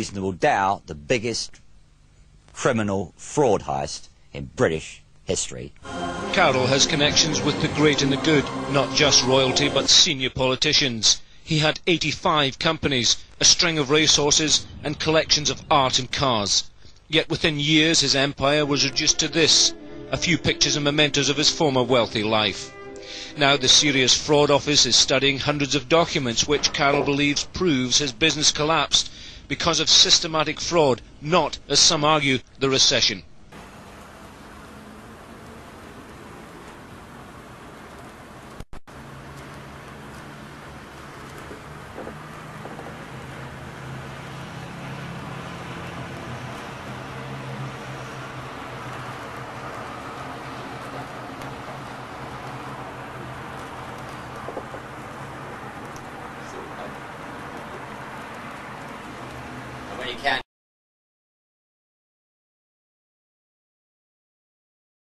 reasonable doubt the biggest criminal fraud heist in British history. Carroll has connections with the great and the good, not just royalty but senior politicians. He had 85 companies, a string of racehorses and collections of art and cars. Yet within years his empire was reduced to this, a few pictures and mementos of his former wealthy life. Now the Serious Fraud Office is studying hundreds of documents which Carroll believes proves his business collapsed because of systematic fraud, not, as some argue, the recession. You can